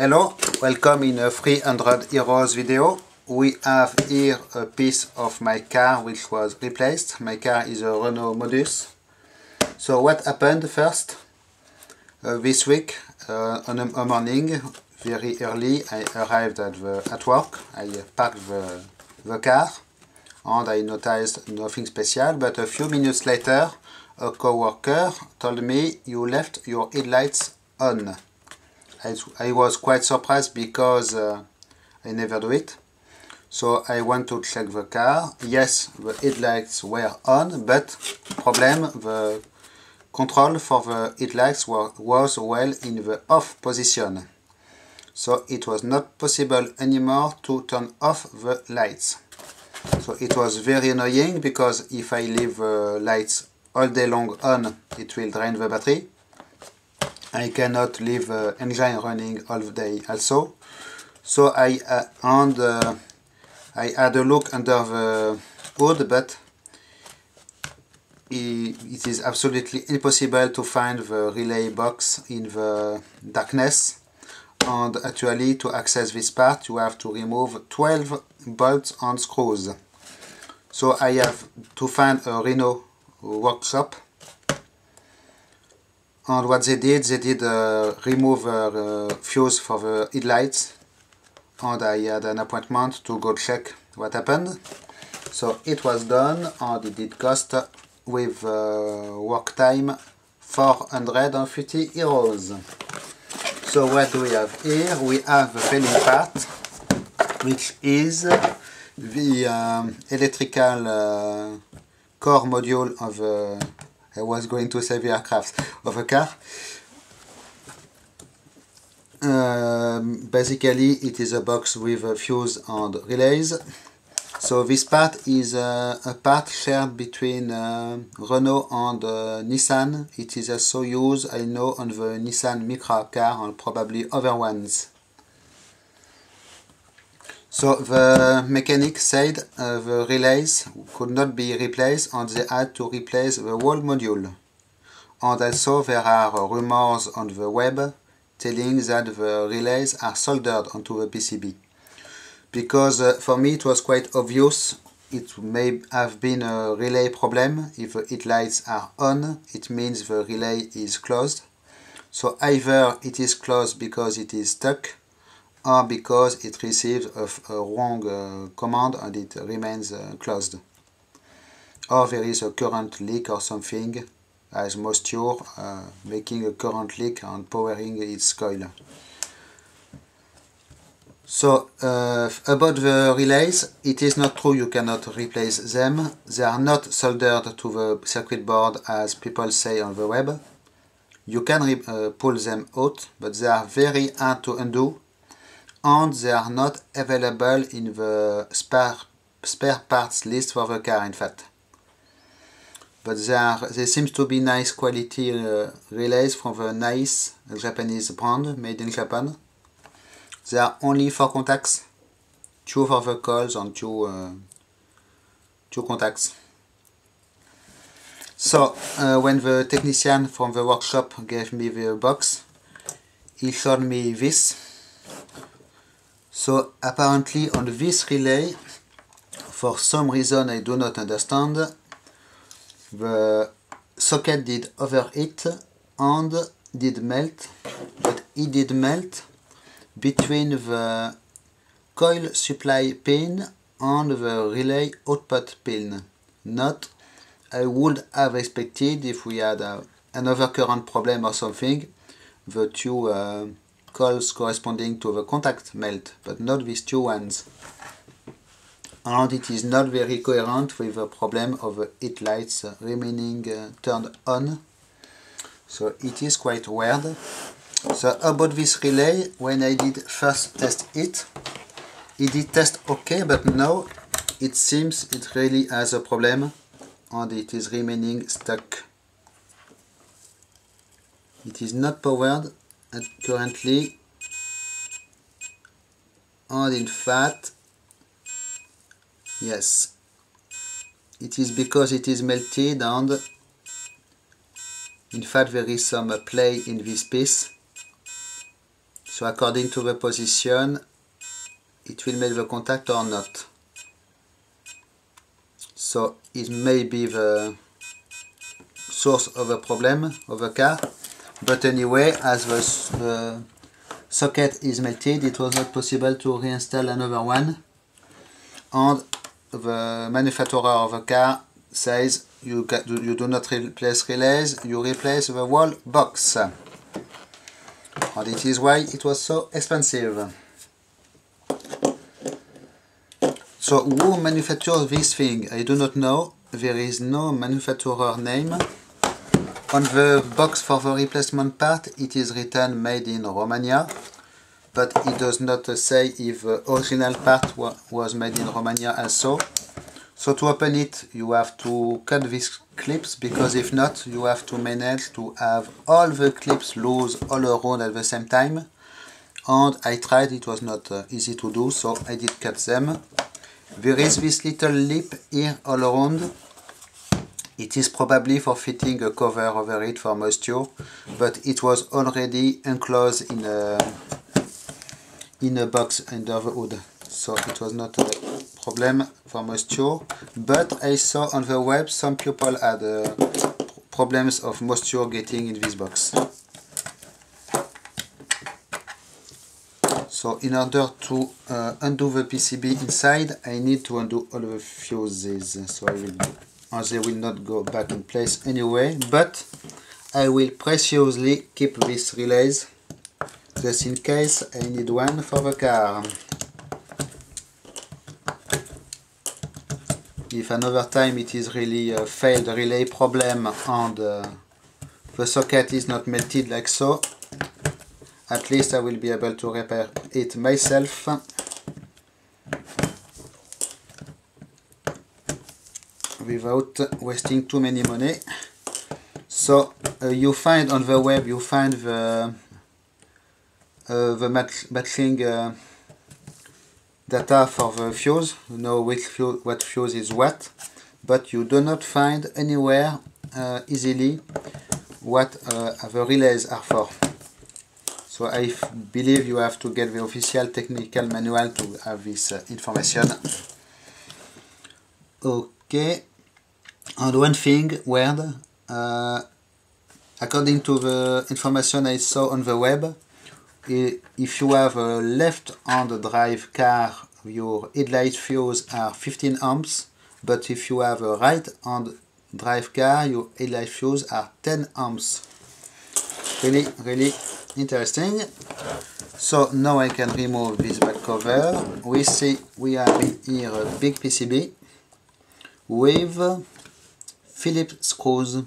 Hello, welcome in a 300 euros video. We have here a piece of my car which was replaced. My car is a Renault Modus. So what happened first? Uh, this week, uh, on a, morning, very early, I arrived at, the, at work. I parked the, the car and I noticed nothing special, but a few minutes later, a co-worker told me you left your headlights on. I, I was quite surprised because uh, I never do it. So I went to check the car. Yes, the headlights were on, but problem, the control for the headlights were, was well in the off position. So it was not possible anymore to turn off the lights. So it was very annoying because if I leave the lights all day long on, it will drain the battery. I cannot leave the engine running all day also. So I uh, and uh, I had a look under the hood, but it is absolutely impossible to find the relay box in the darkness. And actually to access this part you have to remove 12 bolts and screws. So I have to find a Renault workshop and what they did, they did uh, remove uh, fuse for the headlights. And I had an appointment to go check what happened. So it was done and it did cost with uh, work time 450 euros. So what do we have here? We have the failing part which is the um, electrical uh, core module of uh, I was going to save the aircraft of a car um, basically it is a box with a fuse and relays so this part is uh, a part shared between uh, Renault and uh, Nissan. It is also used, I know, on the Nissan Micra car and probably other ones. So the mechanic said uh, the relays could not be replaced and they had to replace the whole module. And also there are rumors on the web telling that the relays are soldered onto the PCB because uh, for me it was quite obvious. It may have been a relay problem. If the headlights are on it means the relay is closed. So either it is closed because it is stuck or because it receives a, a wrong uh, command and it remains uh, closed or there is a current leak or something as moisture uh, making a current leak and powering its coil so uh, about the relays, it is not true you cannot replace them. They are not soldered to the circuit board as people say on the web. You can uh, pull them out, but they are very hard to undo and they are not available in the spare, spare parts list for the car in fact. But they, are, they seem to be nice quality uh, relays from the nice Japanese brand made in Japan. There are only four contacts, two for the coils and two, uh, two contacts. So, uh, when the technician from the workshop gave me the box, he showed me this. So, apparently on this relay, for some reason I do not understand, the socket did overheat and did melt, but it did melt between the coil supply pin and the relay output pin. Not I would have expected if we had uh, another current problem or something, the two uh, coils corresponding to the contact melt, but not these two ones. And it is not very coherent with the problem of the headlights remaining uh, turned on. So it is quite weird. So about this relay, when I did first test it, it did test okay, but now it seems it really has a problem and it is remaining stuck. It is not powered currently and in fact, yes, it is because it is melted and in fact there is some play in this piece. So according to the position it will make the contact or not. So it may be the source of a problem of the car but anyway as the, the socket is melted it was not possible to reinstall another one and the manufacturer of the car says you, you do not replace relays, you replace the whole box. And it is why it was so expensive. So who manufactures this thing? I do not know. There is no manufacturer name. On the box for the replacement part it is written made in Romania but it does not say if the original part was made in Romania also. So to open it you have to cut these clips because if not you have to manage to have all the clips loose all around at the same time and I tried it was not uh, easy to do so I did cut them. There is this little lip here all around it is probably for fitting a cover over it for moisture but it was already enclosed in a, in a box under the hood. So it was not a problem for moisture but I saw on the web some people had uh, problems of moisture getting in this box. So in order to uh, undo the PCB inside I need to undo all the fuses. So I will they will not go back in place anyway but I will preciously keep these relays just in case I need one for the car. If another time it is really a failed relay problem and uh, the socket is not melted like so at least I will be able to repair it myself without wasting too many money so uh, you find on the web you find the uh, the battling uh, data for the fuse, you know which fuse, what fuse is what, but you do not find anywhere uh, easily what uh, the relays are for. So I believe you have to get the official technical manual to have this uh, information. Okay, and one thing weird, uh, according to the information I saw on the web, if you have a left-hand drive car, your headlight fuse are 15 amps, but if you have a right-hand drive car, your headlight fuse are 10 amps. Really, really interesting. So now I can remove this back cover. We see we have here a big PCB with Phillips screws.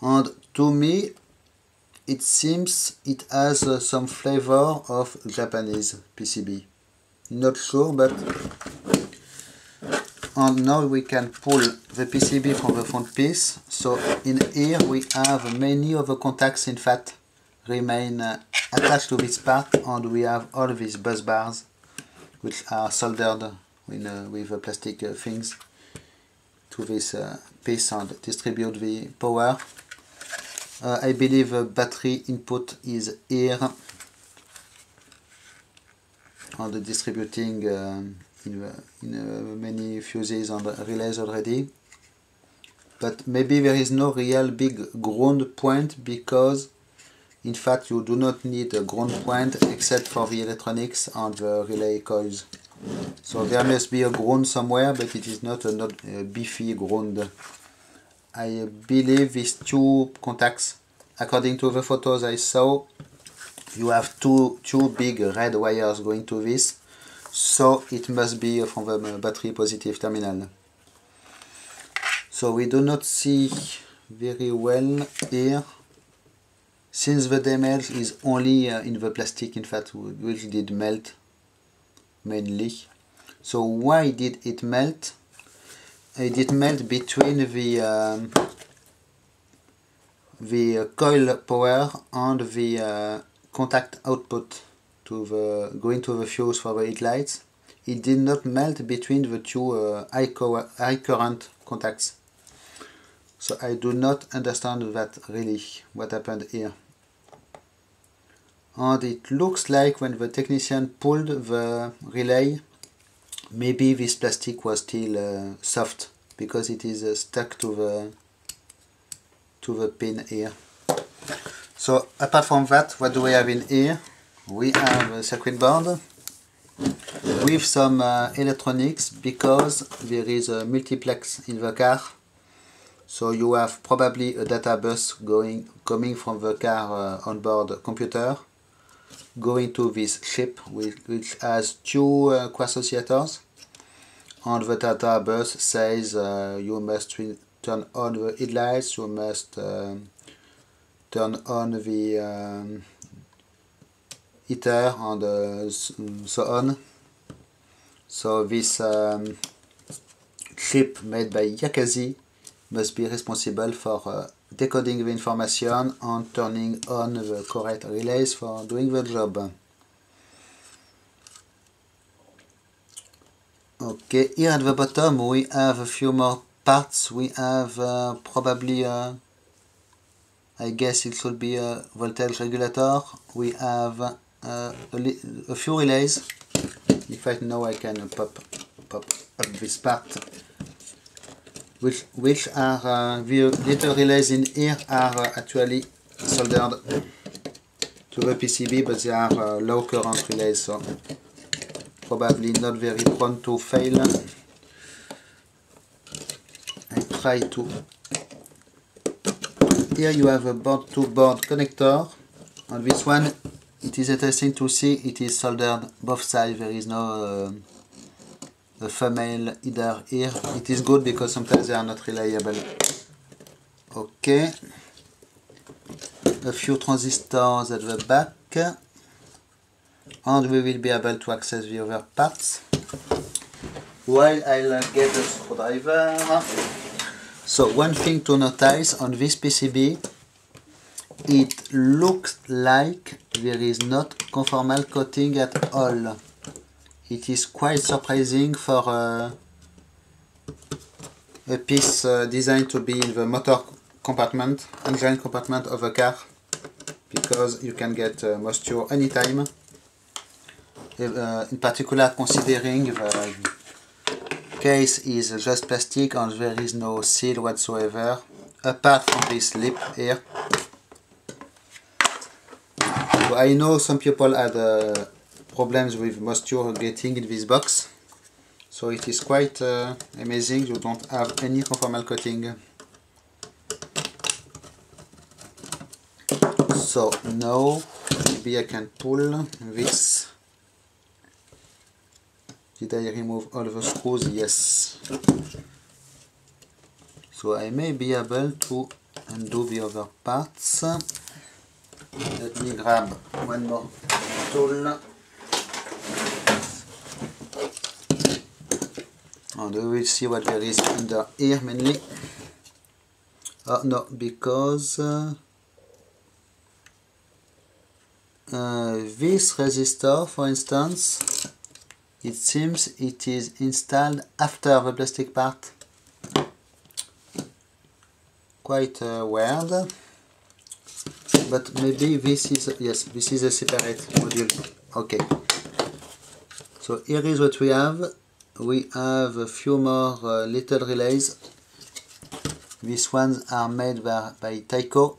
And to me, it seems it has uh, some flavor of Japanese PCB. Not sure, but and now we can pull the PCB from the front piece. So in here we have many of the contacts in fact remain uh, attached to this part and we have all these bus bars which are soldered in, uh, with plastic uh, things to this uh, piece and distribute the power. Uh, I believe battery input is here. On the distributing um, in, the, in uh, many fuses and relays already. But maybe there is no real big ground point because in fact you do not need a ground point except for the electronics and the relay coils so there must be a ground somewhere but it is not a, not a beefy ground. I believe these two contacts, according to the photos I saw, you have two, two big red wires going to this, so it must be from the uh, battery positive terminal. So we do not see very well here, since the damage is only uh, in the plastic, in fact, which did melt mainly. So why did it melt? it did melt between the um, the coil power and the uh, contact output to the going to the fuse for the headlights. It did not melt between the two uh, high, high current contacts. So I do not understand that really what happened here. And it looks like when the technician pulled the relay maybe this plastic was still uh, soft because it is uh, stuck to the to the pin here. So apart from that what do we have in here? We have a circuit board with some uh, electronics because there is a multiplex in the car. So you have probably a data bus going coming from the car uh, onboard computer going to this chip which, which has two uh, co-associators and the data bus says uh, you must turn on the headlights you must um, turn on the um, heater and uh, so on. So this um, chip made by Yakazi must be responsible for uh, decoding the information and turning on the correct relays for doing the job. Okay, here at the bottom we have a few more parts. We have uh, probably, uh, I guess it should be a voltage regulator. We have uh, a, a, few relays. In fact, now I can pop, pop up this part which, which are uh, little relays in here are uh, actually soldered to the PCB but they are uh, low current relays so probably not very prone to fail. I try to. Here you have a board to board connector. On this one it is interesting to see it is soldered both sides. There is no uh, the female either here it is good because sometimes they are not reliable. Okay a few transistors at the back. And we will be able to access the other parts. While I'll get the screwdriver. So one thing to notice on this PCB it looks like there is not conformal coating at all it is quite surprising for uh, a piece uh, designed to be in the motor compartment, engine compartment of a car, because you can get uh, moisture anytime. Uh, in particular, considering the case is just plastic and there is no seal whatsoever, apart from this lip here. So I know some people had uh, problems with moisture getting in this box. So it is quite uh, amazing. You don't have any conformal coating. So now maybe I can pull this. Did I remove all the screws? Yes. So I may be able to undo the other parts. Let me grab one more tool and we will see what there is under here mainly. Oh no because uh, uh, this resistor for instance it seems it is installed after the plastic part. Quite uh, weird but maybe this is yes this is a separate module. Okay. So here is what we have we have a few more uh, little relays. These ones are made by, by Tyco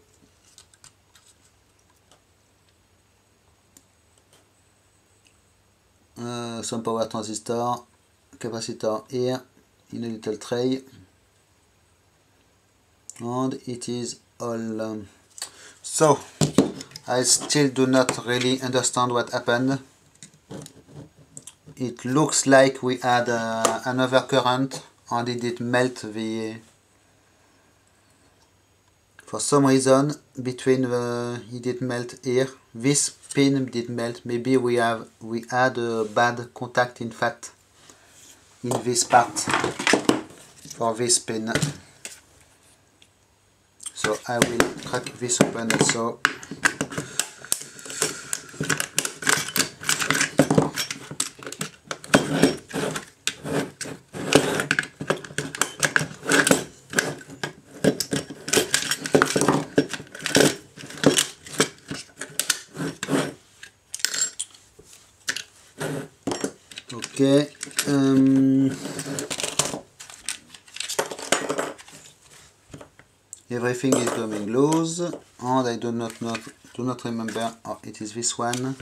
uh, some power transistor capacitor here in a little tray. And it is all um, so I still do not really understand what happened it looks like we had uh, another current and it did melt the for some reason between the it did melt here. This pin did melt. Maybe we have we had a bad contact in fact in this part for this pin. So I will crack this open. Also okay um, everything is coming loose and I do not not do not remember oh, it is this one.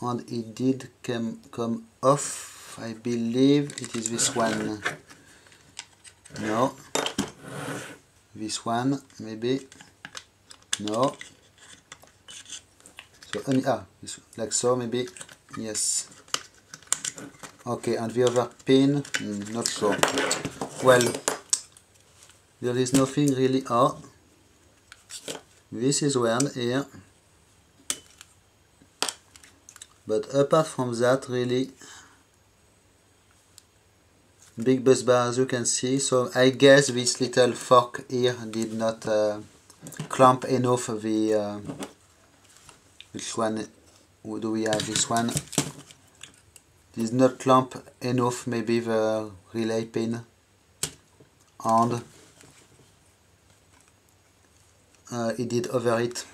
And it did come come off I believe it is this one. No. This one maybe. No. So ah like so maybe yes. Okay and the other pin? Mm, not sure. Well there is nothing really. Oh this is weird here. But apart from that really big bus bar as you can see. So I guess this little fork here did not uh, clamp enough the uh, which one do we have this one? Did not clamp enough maybe the relay pin. And uh, it did overheat.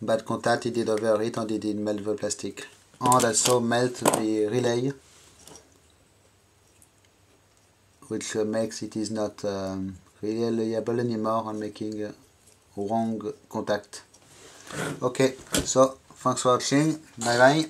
Bad contact it did overheat and it did melt the plastic. And also melt the relay which makes it is not um, reliable anymore and making uh, wrong contact okay so thanks for watching bye bye